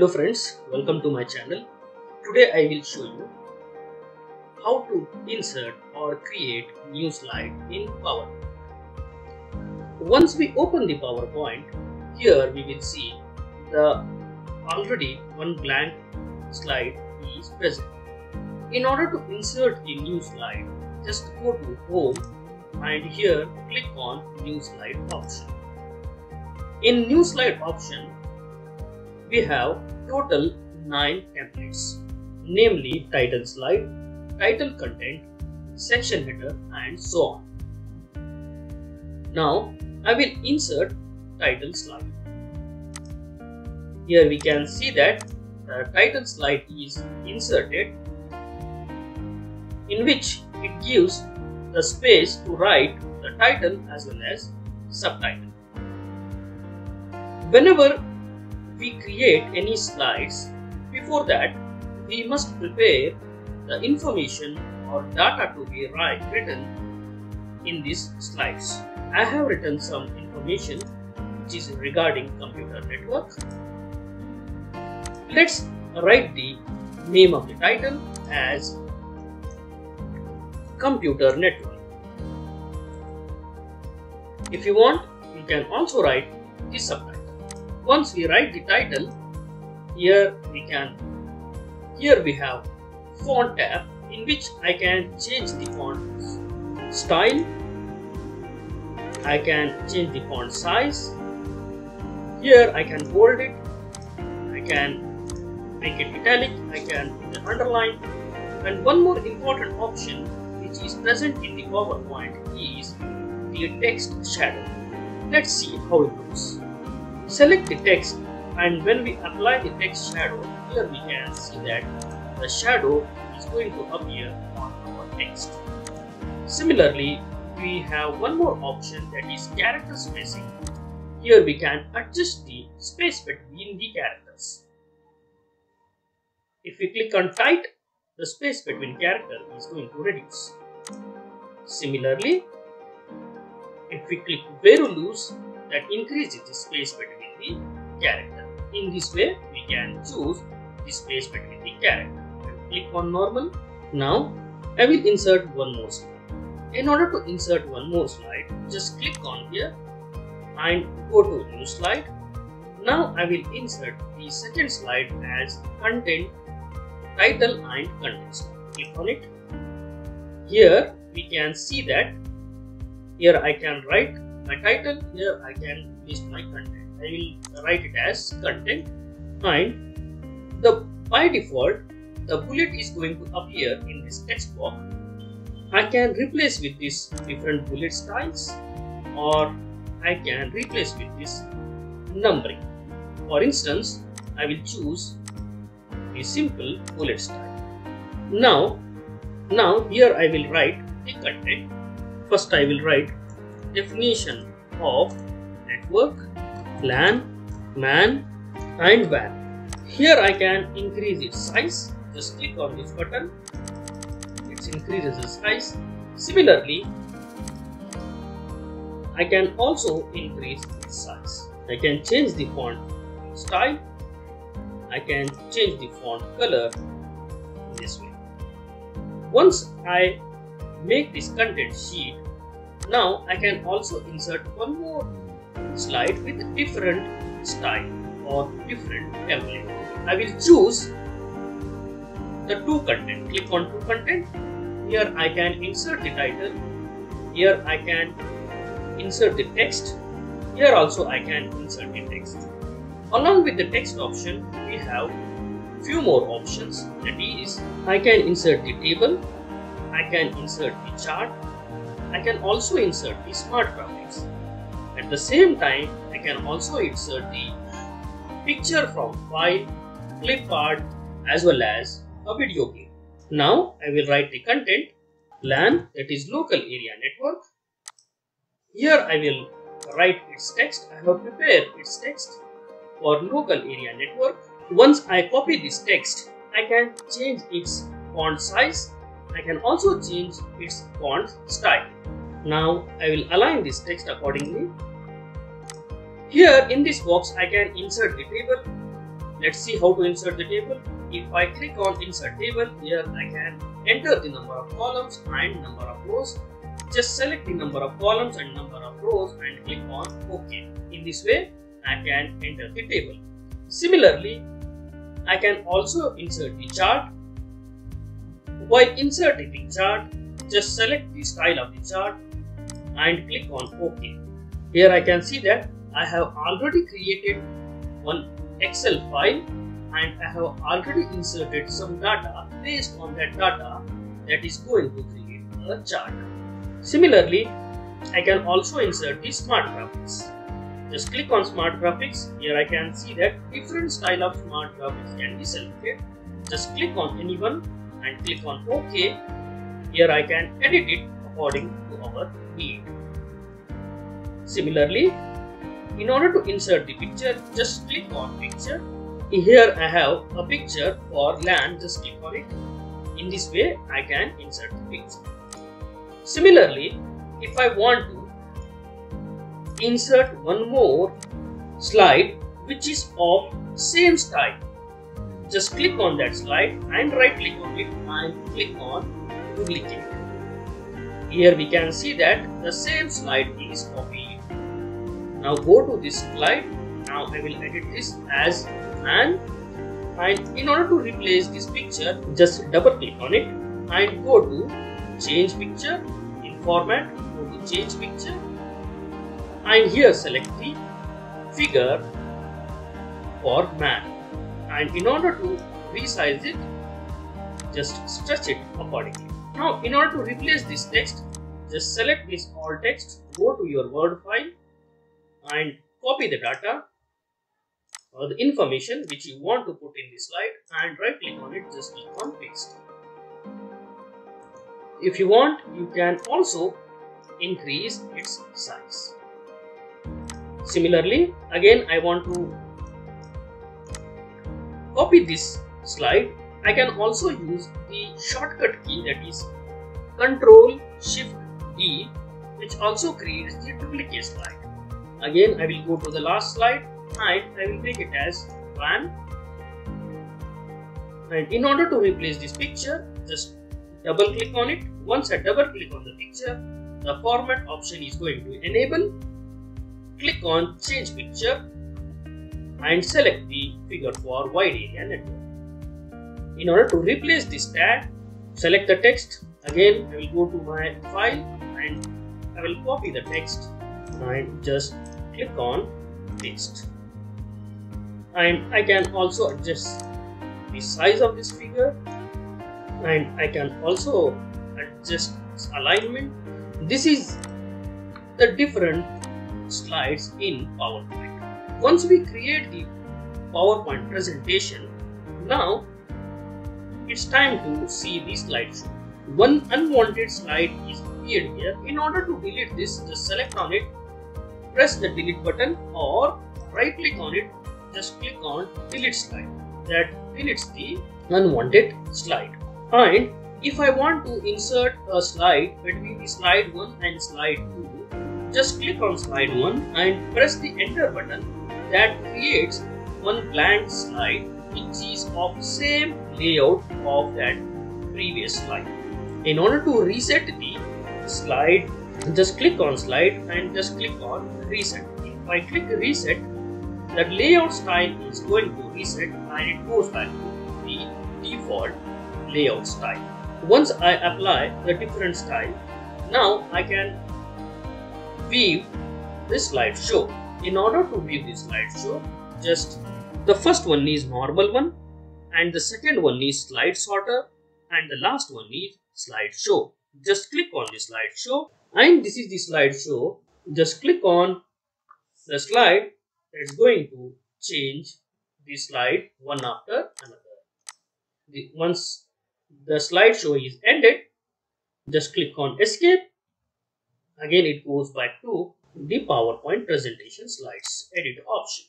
Hello friends, welcome to my channel. Today I will show you how to insert or create new slide in PowerPoint. Once we open the PowerPoint, here we will see the already one blank slide is present. In order to insert a new slide, just go to home and here click on new slide option. In new slide option, we have total 9 templates, namely title slide, title content, section header and so on. Now I will insert title slide. Here we can see that the title slide is inserted in which it gives the space to write the title as well as subtitle. Whenever we create any slides, before that we must prepare the information or data to be write, written in these slides. I have written some information which is regarding computer network. Let's write the name of the title as computer network. If you want, you can also write the subtitle. Once we write the title, here we can, here we have font tab in which I can change the font style, I can change the font size, here I can bold it, I can make it italic, I can underline and one more important option which is present in the PowerPoint is the text shadow. Let's see how it looks. Select the text and when we apply the text shadow, here we can see that the shadow is going to appear on our text. Similarly, we have one more option that is character spacing. Here we can adjust the space between the characters. If we click on tight, the space between character is going to reduce. Similarly, if we click very loose, that increases the space between the character. In this way, we can choose the space between the character. Click on normal. Now, I will insert one more slide. In order to insert one more slide, just click on here and go to new slide. Now I will insert the second slide as content, title and content. Click on it. Here we can see that here I can write my title, here I can list my content. I will write it as content and the by default the bullet is going to appear in this text box. I can replace with this different bullet styles or I can replace with this numbering. For instance, I will choose a simple bullet style. Now, now here I will write the content. First I will write definition of network, LAN, MAN and WAN. Here I can increase its size. Just click on this button. It increases the size. Similarly, I can also increase its size. I can change the font style. I can change the font color this way. Once I make this content sheet, now I can also insert one more slide with different style or different template. I will choose the two content. Click on two content. Here I can insert the title. Here I can insert the text. Here also I can insert the text. Along with the text option, we have few more options. That is, I can insert the table. I can insert the chart. I can also insert the smart graphics. At the same time, I can also insert the picture from file, clip art as well as a video clip. Now I will write the content LAN that is local area network. Here I will write its text. I have prepared its text for local area network. Once I copy this text, I can change its font size. I can also change its font style. Now I will align this text accordingly. Here in this box I can insert the table. let's see how to insert the table. If I click on insert table, here I can enter the number of columns and number of rows. Just select the number of columns and number of rows and click on OK. In this way, I can enter the table. Similarly, I can also insert the chart. While inserting the chart, just select the style of the chart and click on OK. Here I can see that I have already created one Excel file and I have already inserted some data based on that data that is going to create a chart. Similarly, I can also insert the smart graphics. Just click on smart graphics. Here I can see that different style of smart graphics can be selected. Just click on any one and click on OK. Here I can edit it according to our need. Similarly, in order to insert the picture, just click on picture. Here I have a picture for LAN, just click on it. In this way, I can insert the picture. Similarly, if I want to insert one more slide which is of same style, just click on that slide and right click on it and click on duplicate. Here we can see that the same slide is copied now go to this slide. Now I will edit this as MAN and in order to replace this picture just double click on it and go to change picture in format go to change picture and here select the figure for MAN and in order to resize it just stretch it accordingly. Now in order to replace this text just select this all text go to your word file and copy the data or the information which you want to put in the slide and right click on it. Just click on paste. If you want you can also increase its size. Similarly again I want to copy this slide. I can also use the shortcut key that is control shift D which also creates the duplicate slide Again, I will go to the last slide and I will make it as WAN. And in order to replace this picture, just double click on it. Once I double click on the picture, the format option is going to enable. Click on change picture and select the figure for wide area network. In order to replace this tag, select the text. Again, I will go to my file and I will copy the text and just click on paste. And I can also adjust the size of this figure. And I can also adjust alignment. This is the different slides in PowerPoint. Once we create the PowerPoint presentation now it's time to see the slideshow one unwanted slide is appeared here. In order to delete this just select on it press the delete button or right click on it just click on delete slide. That deletes the unwanted slide. And if I want to insert a slide between the slide 1 and slide 2 just click on slide 1 and press the enter button. That creates one blank slide which is of same layout of that previous slide. In order to reset the slide just click on slide and just click on reset. If I click reset the layout style is going to reset and it goes back to the default layout style. Once I apply the different style now I can view this slideshow. In order to view this slideshow just the first one is normal one and the second one is slide sorter and the last one is slideshow. Just click on the slideshow and this is the slideshow just click on the slide that's going to change the slide one after another. The, once the slideshow is ended just click on escape. Again it goes back to the powerpoint presentation slides edit option